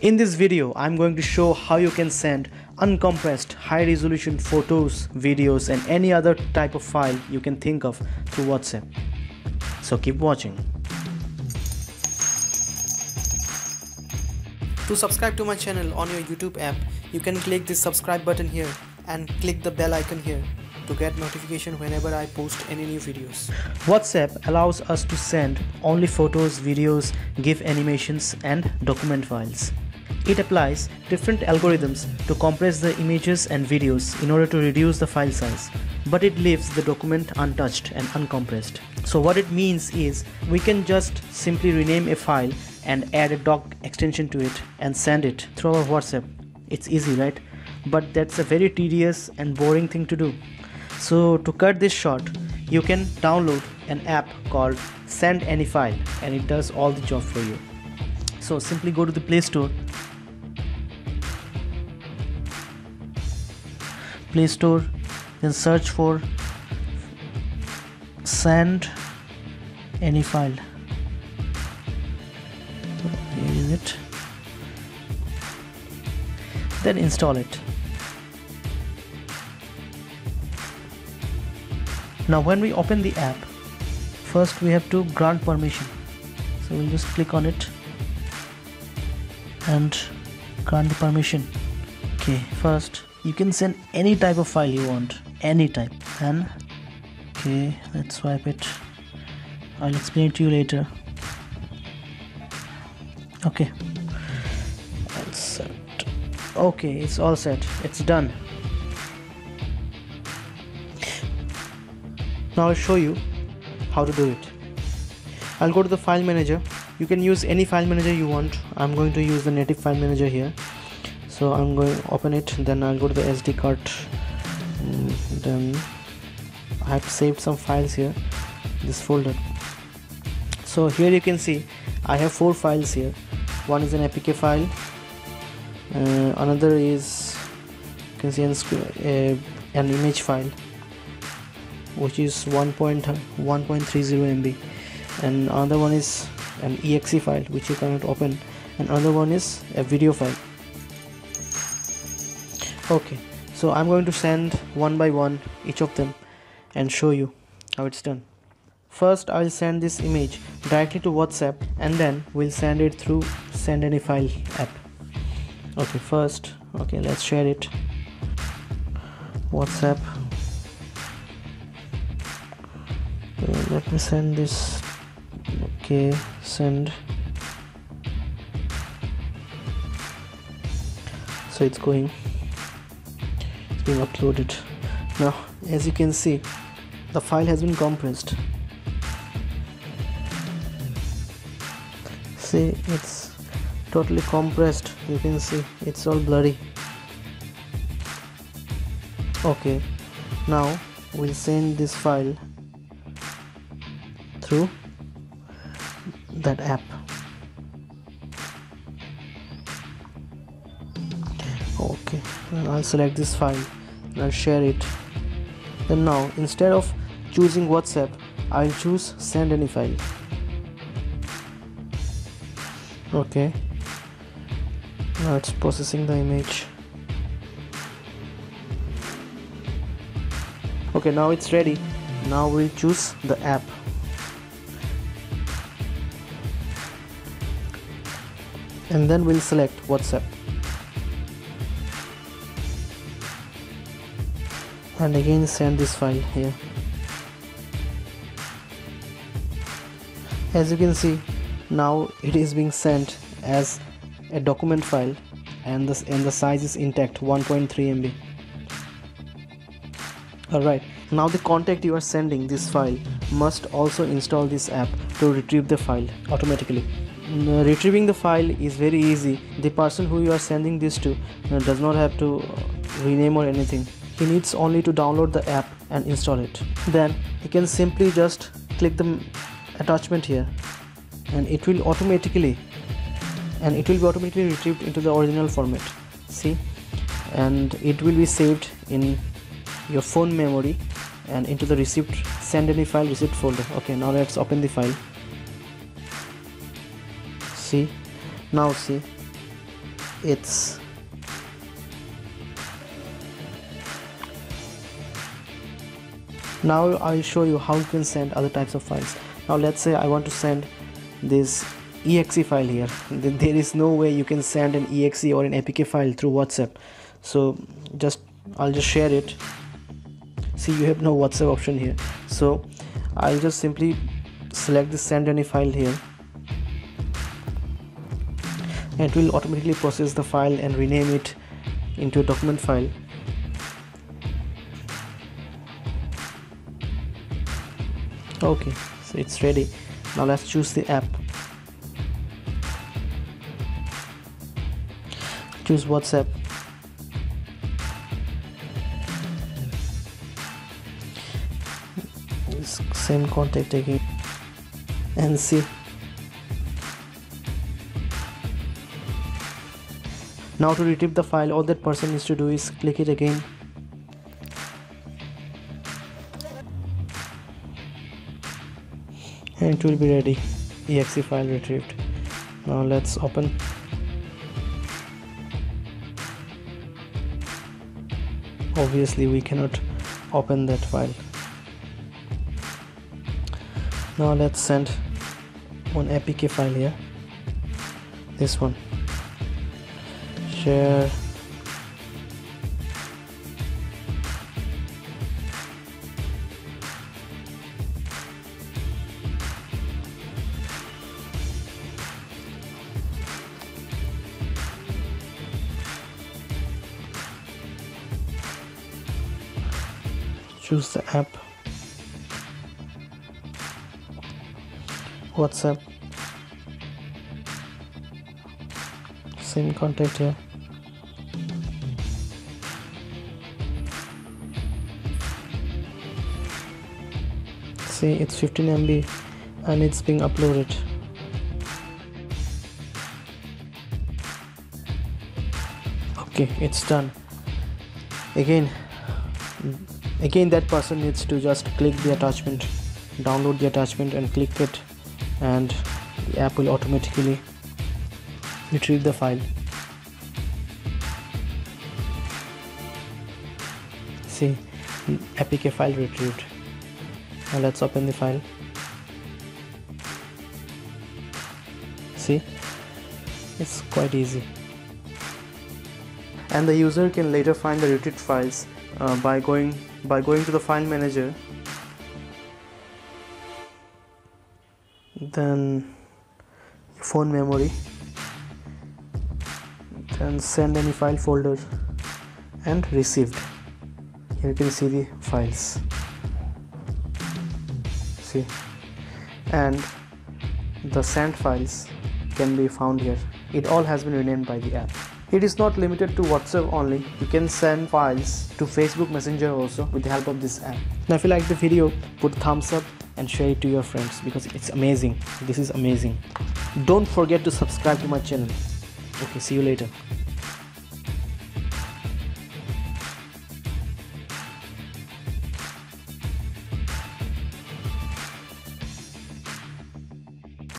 In this video, I'm going to show how you can send uncompressed high resolution photos, videos and any other type of file you can think of through WhatsApp. So keep watching. To subscribe to my channel on your YouTube app, you can click this subscribe button here and click the bell icon here to get notification whenever I post any new videos. WhatsApp allows us to send only photos, videos, GIF animations and document files. It applies different algorithms to compress the images and videos in order to reduce the file size, but it leaves the document untouched and uncompressed. So what it means is we can just simply rename a file and add a doc extension to it and send it through our WhatsApp. It's easy, right? But that's a very tedious and boring thing to do. So to cut this short, you can download an app called Send Any File and it does all the job for you. So simply go to the Play Store. Play Store, then search for Send Any File. Here is it. Then install it. Now when we open the app first we have to grant permission. So we'll just click on it and grant the permission. Okay first you can send any type of file you want any type. And okay let's swipe it. I'll explain it to you later. Okay. That's set. Okay it's all set. It's done. Now I'll show you how to do it. I'll go to the file manager. You can use any file manager you want. I'm going to use the native file manager here so I'm going to open it then I'll go to the SD card. Mm, then I have saved some files here this folder. So here you can see I have four files here. One is an apk file uh, another is you can see on uh, an image file which is 1.1.30 MB and another one is an exe file which you cannot open. And another one is a video file okay so I'm going to send one by one each of them and show you how it's done. First I'll send this image directly to WhatsApp and then we'll send it through send any file app. Okay first okay let's share it. Whatsapp. Okay, let me send this. Okay send. So it's going being uploaded. Now as you can see the file has been compressed. See it's totally compressed. You can see it's all blurry. Okay now we'll send this file through that app. Okay I'll select this file I'll share it. Then now instead of choosing WhatsApp I'll choose send any file. Okay. Now it's processing the image. Okay now it's ready. Now we'll choose the app. And then we'll select whatsapp and again send this file here. As you can see now it is being sent as a document file and the, and the size is intact 1.3 MB alright now the contact you are sending this file must also install this app to retrieve the file automatically. Mm, retrieving the file is very easy. The person who you are sending this to uh, does not have to rename or anything he needs only to download the app and install it. Then he can simply just click the attachment here. And it will automatically and it will be automatically retrieved into the original format. See? And it will be saved in your phone memory and into the receipt send any file receipt folder. Okay now let's open the file. See? Now see. It's now I'll show you how you can send other types of files. Now let's say I want to send this exe file here. There is no way you can send an exe or an apk file through whatsapp. So just I'll just share it. See you have no whatsapp option here. So I'll just simply select the send any file here. And it will automatically process the file and rename it into a document file okay so it's ready. Now let's choose the app. Choose whatsapp. Same contact again. And see now to retrieve the file all that person needs to do is click it again and it will be ready. Exe file retrieved. Now let's open. Obviously we cannot open that file. Now let's send one apk file here. This one. Share choose the app. Whatsapp. Same contact here. See it's 15 MB and it's being uploaded. Okay it's done. Again again that person needs to just click the attachment download the attachment and click it and the app will automatically retrieve the file. See apk file retrieved. Now let's open the file. See it's quite easy. And the user can later find the retrieved files uh, by going by going to the file manager. Then phone memory. Then send any file folder and received. Here you can see the files. See? And the sent files can be found here. It all has been renamed by the app it is not limited to whatsapp only. You can send files to facebook messenger also with the help of this app. Now if you like the video put thumbs up and share it to your friends because it's amazing. This is amazing. Don't forget to subscribe to my channel. Okay see you later